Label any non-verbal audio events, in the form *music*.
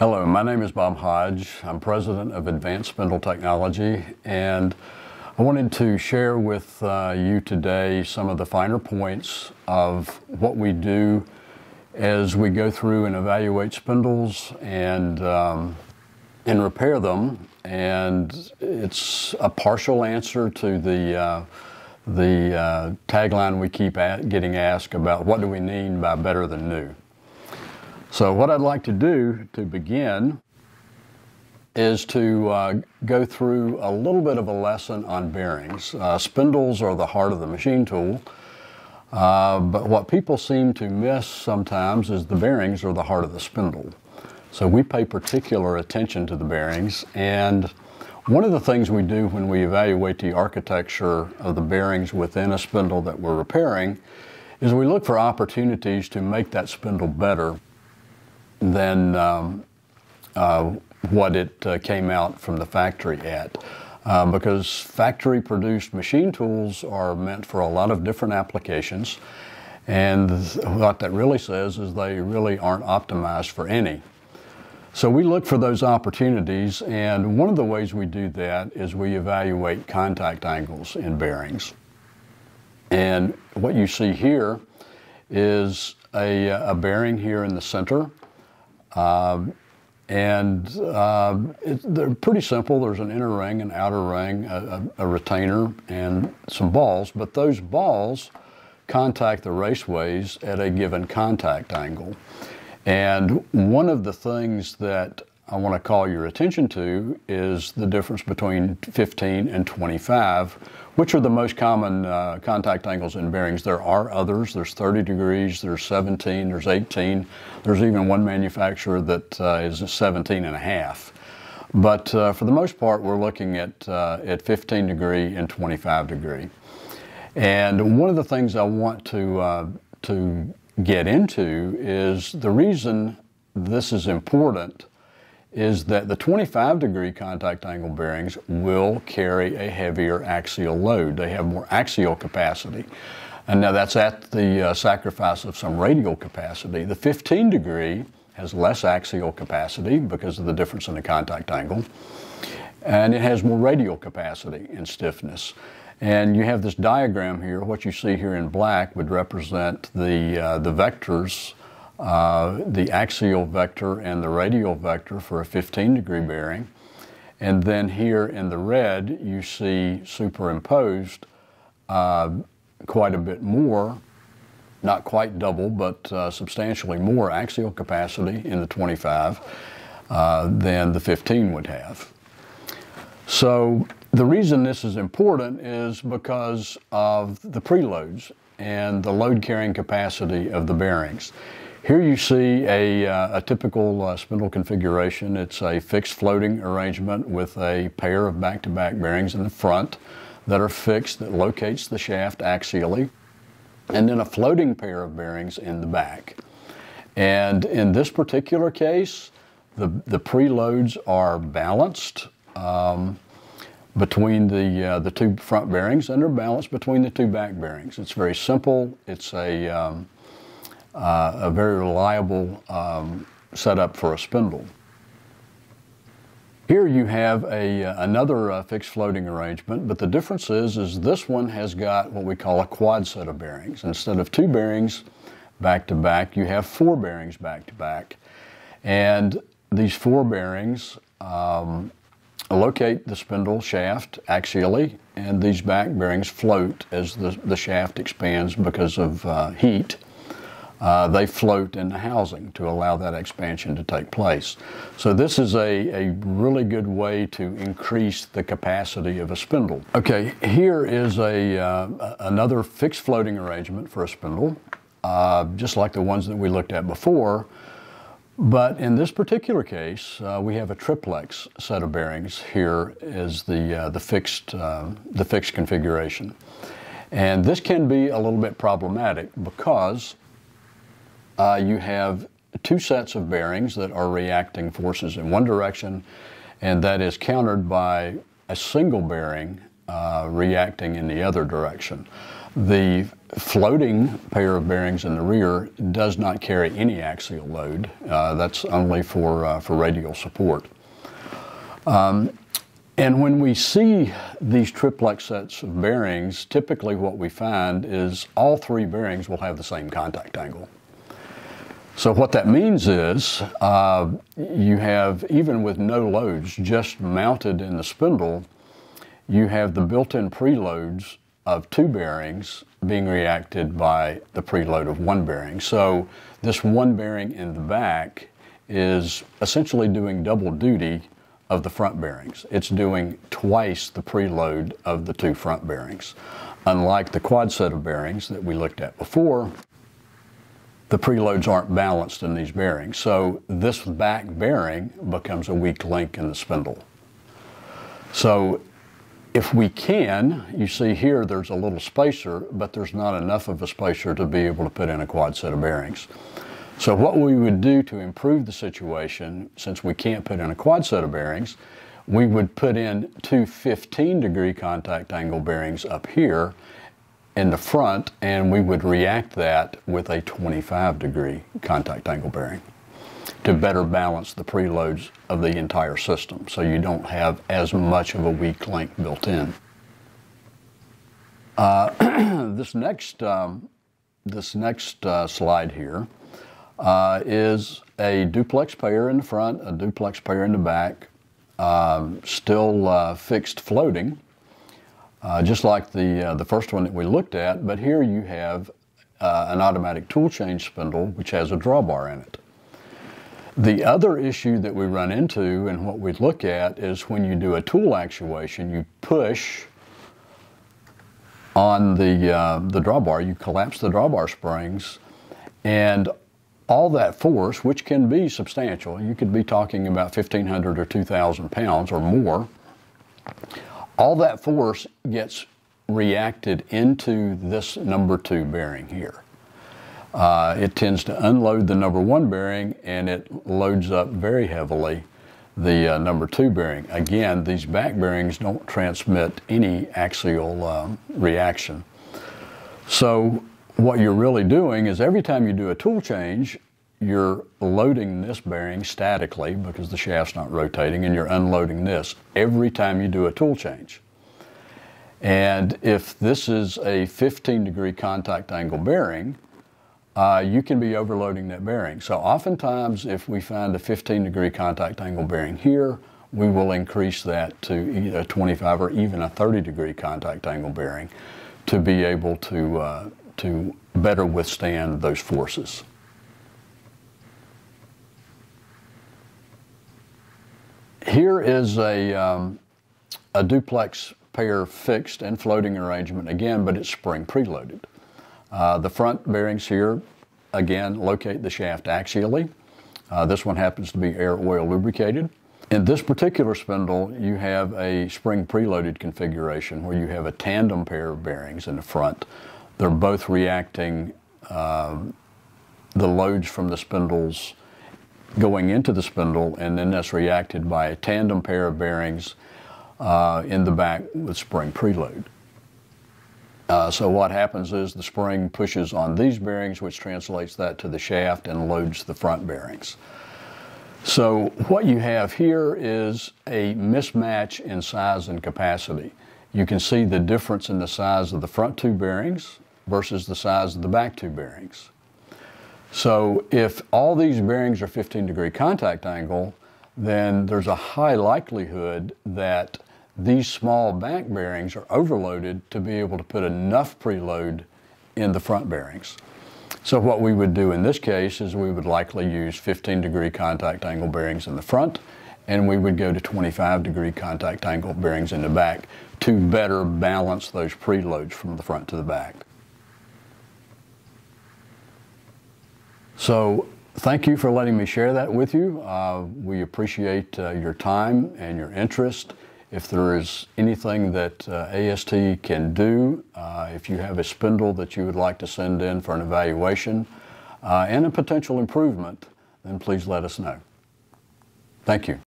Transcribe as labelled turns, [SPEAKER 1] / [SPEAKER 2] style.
[SPEAKER 1] Hello, my name is Bob Hodge. I'm president of Advanced Spindle Technology, and I wanted to share with uh, you today some of the finer points of what we do as we go through and evaluate spindles and um, and repair them. And it's a partial answer to the uh, the uh, tagline we keep getting asked about what do we mean by better than new. So what I'd like to do to begin is to uh, go through a little bit of a lesson on bearings. Uh, spindles are the heart of the machine tool, uh, but what people seem to miss sometimes is the bearings are the heart of the spindle. So we pay particular attention to the bearings and one of the things we do when we evaluate the architecture of the bearings within a spindle that we're repairing is we look for opportunities to make that spindle better than um, uh, what it uh, came out from the factory at. Uh, because factory produced machine tools are meant for a lot of different applications. And what that really says is they really aren't optimized for any. So we look for those opportunities, and one of the ways we do that is we evaluate contact angles in bearings. And what you see here is a, a bearing here in the center um, and uh, it, they're pretty simple. There's an inner ring, an outer ring, a, a, a, retainer, and some balls. But those balls contact the raceways at a given contact angle. And one of the things that I want to call your attention to is the difference between 15 and 25, which are the most common uh, contact angles in bearings. There are others. There's 30 degrees, there's 17, there's 18. There's even one manufacturer that uh, is 17 and a half. But uh, for the most part, we're looking at, uh, at 15 degree and 25 degree. And one of the things I want to, uh, to get into is the reason this is important is that the 25 degree contact angle bearings will carry a heavier axial load. They have more axial capacity. And now that's at the uh, sacrifice of some radial capacity. The 15 degree has less axial capacity because of the difference in the contact angle. And it has more radial capacity and stiffness. And you have this diagram here. What you see here in black would represent the, uh, the vectors uh, the axial vector and the radial vector for a 15 degree bearing. And then here in the red, you see superimposed uh, quite a bit more, not quite double, but uh, substantially more axial capacity in the 25 uh, than the 15 would have. So the reason this is important is because of the preloads and the load carrying capacity of the bearings. Here you see a, uh, a typical uh, spindle configuration. It's a fixed floating arrangement with a pair of back-to-back -back bearings in the front that are fixed that locates the shaft axially, and then a floating pair of bearings in the back. And in this particular case, the, the preloads are balanced um, between the, uh, the two front bearings and they're balanced between the two back bearings. It's very simple. It's a um, uh, a very reliable um, setup for a spindle. Here you have a, uh, another uh, fixed floating arrangement, but the difference is, is this one has got what we call a quad set of bearings. Instead of two bearings back to back, you have four bearings back to back. And these four bearings um, locate the spindle shaft axially, and these back bearings float as the, the shaft expands because of uh, heat uh, they float in the housing to allow that expansion to take place. So this is a, a really good way to increase the capacity of a spindle. Okay, here is a, uh, another fixed floating arrangement for a spindle, uh, just like the ones that we looked at before. But in this particular case, uh, we have a triplex set of bearings. Here is the, uh, the, fixed, uh, the fixed configuration. And this can be a little bit problematic because uh, you have two sets of bearings that are reacting forces in one direction, and that is countered by a single bearing uh, reacting in the other direction. The floating pair of bearings in the rear does not carry any axial load. Uh, that's only for, uh, for radial support. Um, and when we see these triplex sets of bearings, typically what we find is all three bearings will have the same contact angle. So what that means is uh, you have, even with no loads, just mounted in the spindle, you have the built-in preloads of two bearings being reacted by the preload of one bearing. So this one bearing in the back is essentially doing double duty of the front bearings. It's doing twice the preload of the two front bearings. Unlike the quad set of bearings that we looked at before, the preloads aren't balanced in these bearings. So this back bearing becomes a weak link in the spindle. So if we can, you see here there's a little spacer, but there's not enough of a spacer to be able to put in a quad set of bearings. So what we would do to improve the situation, since we can't put in a quad set of bearings, we would put in two 15 degree contact angle bearings up here in the front and we would react that with a 25 degree contact angle bearing to better balance the preloads of the entire system so you don't have as much of a weak link built in. Uh, *clears throat* this next, um, this next uh, slide here uh, is a duplex pair in the front, a duplex pair in the back, um, still uh, fixed floating uh, just like the, uh, the first one that we looked at, but here you have uh, an automatic tool change spindle which has a drawbar in it. The other issue that we run into and what we look at is when you do a tool actuation, you push on the, uh, the drawbar, you collapse the drawbar springs, and all that force, which can be substantial, you could be talking about 1,500 or 2,000 pounds or more, all that force gets reacted into this number two bearing here. Uh, it tends to unload the number one bearing and it loads up very heavily the uh, number two bearing. Again, these back bearings don't transmit any axial um, reaction. So what you're really doing is every time you do a tool change, you're loading this bearing statically because the shaft's not rotating and you're unloading this every time you do a tool change. And if this is a 15 degree contact angle bearing, uh, you can be overloading that bearing. So oftentimes if we find a 15 degree contact angle bearing here, we will increase that to a 25 or even a 30 degree contact angle bearing to be able to, uh, to better withstand those forces. Here is a, um, a duplex pair fixed and floating arrangement again, but it's spring preloaded. Uh, the front bearings here, again, locate the shaft axially. Uh, this one happens to be air oil lubricated. In this particular spindle, you have a spring preloaded configuration where you have a tandem pair of bearings in the front. They're both reacting um, the loads from the spindles going into the spindle, and then that's reacted by a tandem pair of bearings uh, in the back with spring preload. Uh, so what happens is the spring pushes on these bearings, which translates that to the shaft and loads the front bearings. So what you have here is a mismatch in size and capacity. You can see the difference in the size of the front two bearings versus the size of the back two bearings. So if all these bearings are 15 degree contact angle, then there's a high likelihood that these small back bearings are overloaded to be able to put enough preload in the front bearings. So what we would do in this case is we would likely use 15 degree contact angle bearings in the front and we would go to 25 degree contact angle bearings in the back to better balance those preloads from the front to the back. So thank you for letting me share that with you. Uh, we appreciate uh, your time and your interest. If there is anything that uh, AST can do, uh, if you have a spindle that you would like to send in for an evaluation uh, and a potential improvement, then please let us know. Thank you.